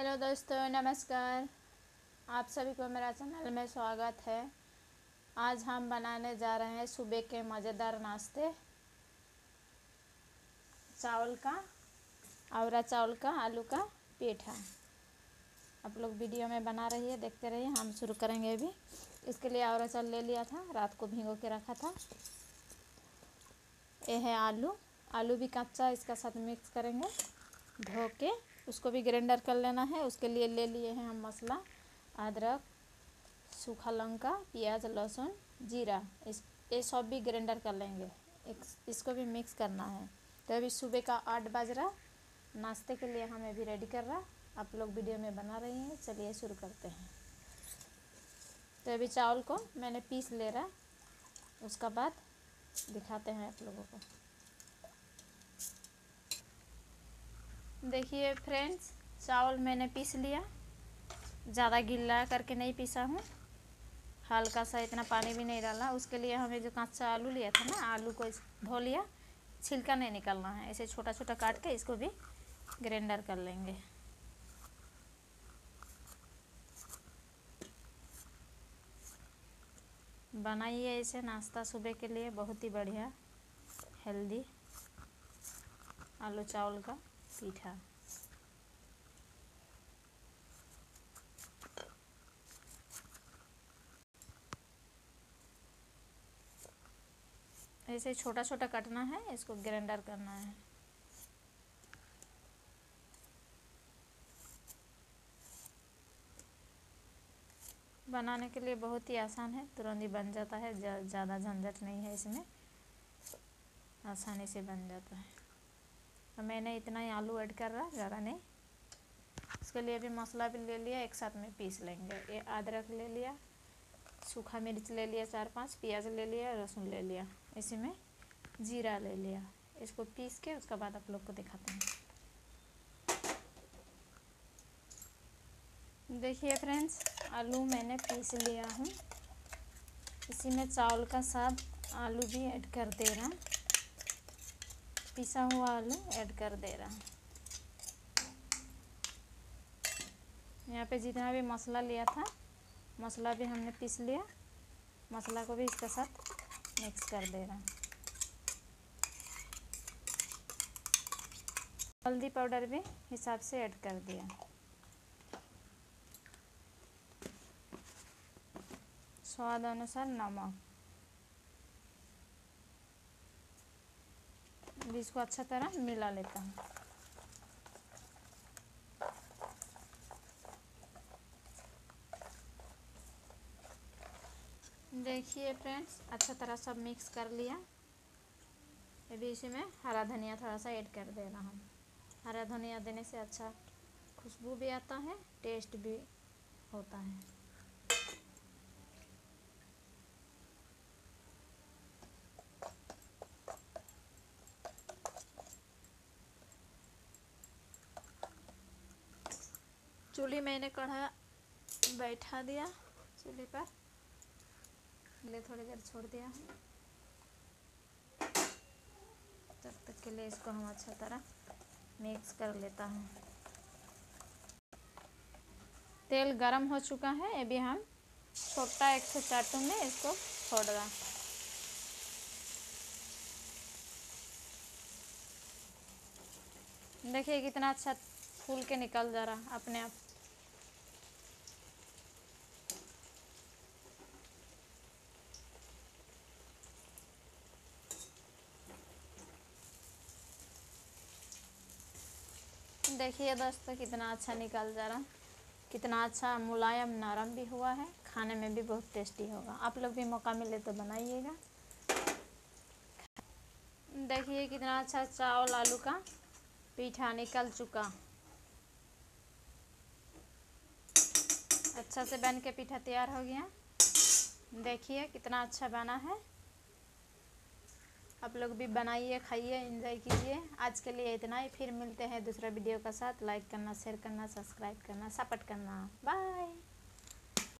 Hello दोस्तों, नमस्कार। आप सभी को मेरा चैनल में स्वागत है। आज हम बनाने जा रहे हैं सुबह के मज़ेदार नाश्ते। चावल का, आवरा चावल का, आलू का पेठा। आप लोग वीडियो में बना रही है, देखते रहिए, हम शुरू करेंगे अभी। इसके लिए आवरा चावल ले लिया था, रात को भिगो के रखा था। ये है आलू। आलू भी कच्चा इसका साथ मिक्स करेंगे। धो के उसको भी ग्राइंडर कर लेना है। उसके लिए ले लिए हैं हम मसाला, अदरक, सूखा लंका, प्याज, लहसुन, जीरा। इस, ये सब भी ग्राइंडर कर लेंगे। इसको भी मिक्स करना है। तो अभी सुबह का आठ बज रहा नाश्ते के लिए हमें भी रेडी कर रहा आप लोग वीडियो में बना रही हैं। चलिए शुरू करते हैं। तो अभी चावल को मैंने पीस ले रहा उसका बाद दिखाते हैं आप लोगों को। देखिए फ्रेंड्स चावल मैंने पीस लिया। ज़्यादा गिल्ला करके नहीं पीसा हूँ। हल्का सा इतना पानी भी नहीं डाला। उसके लिए हमें जो कांचा आलू लिया था ना, आलू को धो लिया। छिलका नहीं निकलना है। ऐसे छोटा छोटा काट के इसको भी ग्राइंडर कर लेंगे। बनाइए इसे नाश्ता सुबह के लिए। बहुत ही बढ़िया हेल्दी आलू चावल का। पीठा ऐसे छोटा छोटा कटना है, इसको ग्राइंडर करना है। बनाने के लिए बहुत ही आसान है, तुरंत ही बन जाता है ज़्यादा झंझट नहीं है इसमें। आसानी से बन जाता है। तो मैंने इतना ही आलू ऐड कर रहा ज़्यादा नहीं। इसके लिए भी मसाला भी ले लिया, एक साथ में पीस लेंगे। ये अदरक ले लिया, सूखा मिर्च ले लिया चार पाँच, प्याज ले लिया लहसुन ले लिया। इसी में जीरा ले लिया। इसको पीस के उसके बाद आप लोग को दिखाते हैं। देखिए फ्रेंड्स, आलू मैंने पीस लिया हूँ। इसी में चावल का साथ आलू भी ऐड कर दे रहा पिसा हुआ आलू ऐड कर दे रहा हूँ। यहाँ पे जितना भी मसाला लिया था, मसाला भी हमने पीस लिया, मसाला को भी इसके साथ मिक्स कर दे रहा हूँ। हल्दी पाउडर भी हिसाब से ऐड कर दिया। स्वाद अनुसार नमक। अभी इसको अच्छा तरह मिला लेता हूँ। देखिए फ्रेंड्स अच्छा तरह सब मिक्स कर लिया। अभी इसी में हरा धनिया थोड़ा सा ऐड कर दे रहा हूँ हरा धनिया देने से अच्छा खुशबू भी आता है टेस्ट भी होता है। चूल्ही मैंने कढ़ा बैठा दिया, चूल्ही पर। ले थोड़ी देर छोड़ दिया हूँ। तब तक के लिए इसको हम अच्छा तरह मिक्स कर लेता हूँ। तेल गरम हो चुका है, अभी हम छोटा एक सौ चाटू में इसको छोड़ रहा देखिए कितना अच्छा फूल के निकल जा रहा अपने आप। देखिए दोस्तों, कितना अच्छा निकल जा रहा। कितना अच्छा मुलायम नरम भी हुआ है, खाने में भी बहुत टेस्टी होगा। आप लोग भी मौका मिले तो बनाइएगा। देखिए कितना अच्छा चावल आलू का पीठा निकल चुका। अच्छा से बन के पीठा तैयार हो गया। देखिए कितना अच्छा बना है। आप लोग भी बनाइए, खाइए एंजॉय कीजिए। आज के लिए इतना ही। फिर मिलते हैं दूसरा वीडियो के साथ। लाइक करना शेयर करना सब्सक्राइब करना सपोर्ट करना। बाय